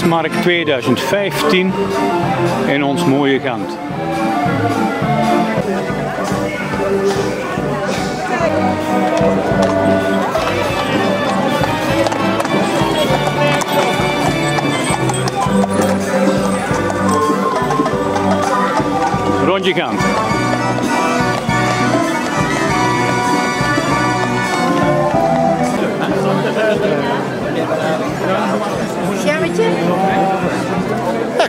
Kerstmarkt 2015 in ons mooie Gent. Rondje Gent.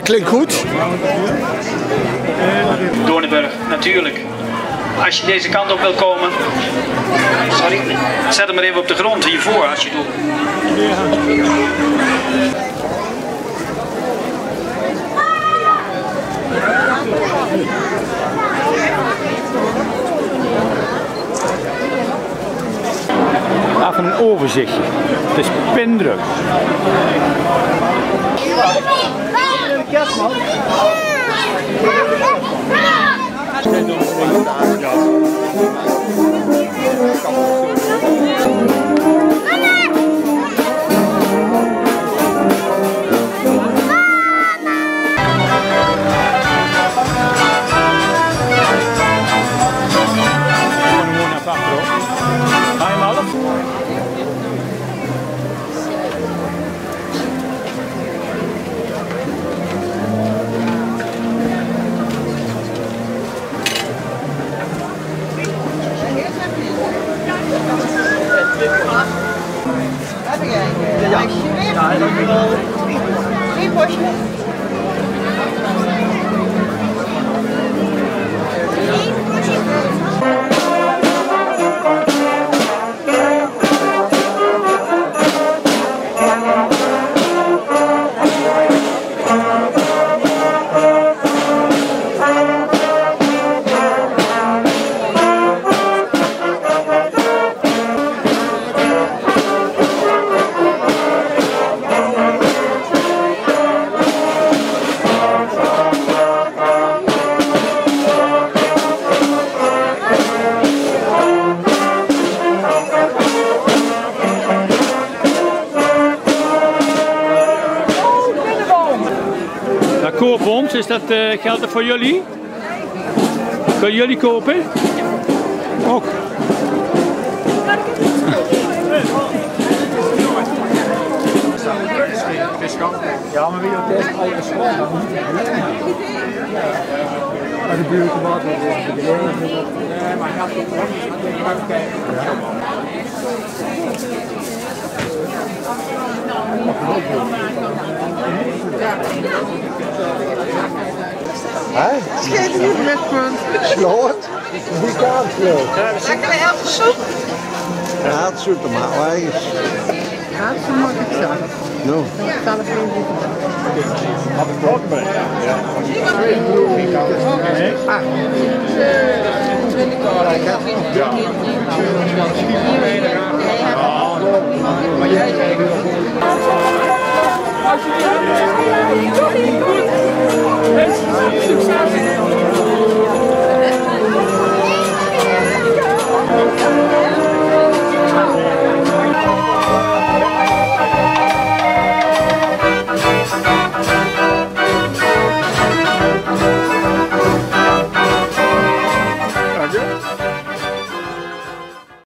Klinkt goed. Doornenburg, natuurlijk. Als je deze kant op wil komen, sorry, zet hem maar even op de grond hiervoor als je doet. Even een overzichtje. Het is pindruk. Gewoon People. People. Koopbond, is dat eh geldt dat voor jullie? Kunnen jullie kopen? Ook. Ja, maar wie het is, eigen school, dan je Maar de buurt wat de. Nee, maar gaat het Hé? Scheet niet met punt. Sloot? Die kant sloot. Lekker elke soep. Ja, het zoet maar eigen. Ja, zo mag ik zeggen. Nou. Ik even Had ik ook mee. Ja. Ah. Maar jij zei